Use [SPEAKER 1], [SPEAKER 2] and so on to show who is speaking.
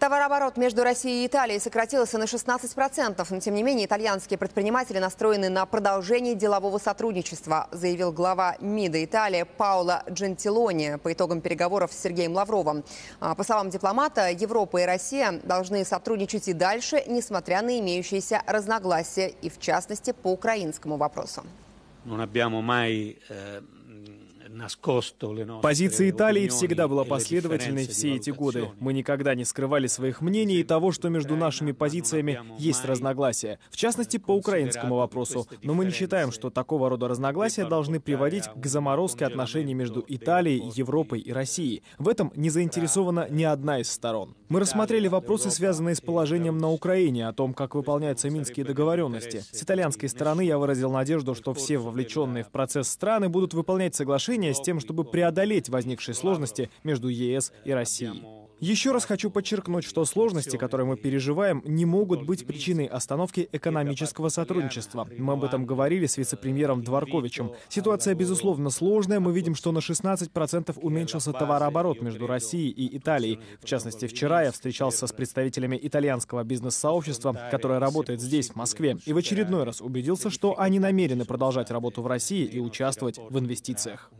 [SPEAKER 1] Товарооборот между Россией и Италией сократился на 16%, но тем не менее итальянские предприниматели настроены на продолжение делового сотрудничества, заявил глава МИДа Италии Паула Джентилони по итогам переговоров с Сергеем Лавровым. А, по словам дипломата, Европа и Россия должны сотрудничать и дальше, несмотря на имеющиеся разногласия, и в частности по украинскому вопросу.
[SPEAKER 2] Позиция Италии всегда была последовательной все эти годы. Мы никогда не скрывали своих мнений и того, что между нашими позициями есть разногласия, в частности, по украинскому вопросу. Но мы не считаем, что такого рода разногласия должны приводить к заморозке отношений между Италией, Европой и Россией. В этом не заинтересована ни одна из сторон. Мы рассмотрели вопросы, связанные с положением на Украине, о том, как выполняются минские договоренности. С итальянской стороны я выразил надежду, что все вовлеченные в процесс страны будут выполнять соглашения с тем, чтобы преодолеть возникшие сложности между ЕС и Россией. Еще раз хочу подчеркнуть, что сложности, которые мы переживаем, не могут быть причиной остановки экономического сотрудничества. Мы об этом говорили с вице-премьером Дворковичем. Ситуация, безусловно, сложная. Мы видим, что на 16% уменьшился товарооборот между Россией и Италией. В частности, вчера я встречался с представителями итальянского бизнес-сообщества, которое работает здесь, в Москве, и в очередной раз убедился, что они намерены продолжать работу в России и участвовать в инвестициях.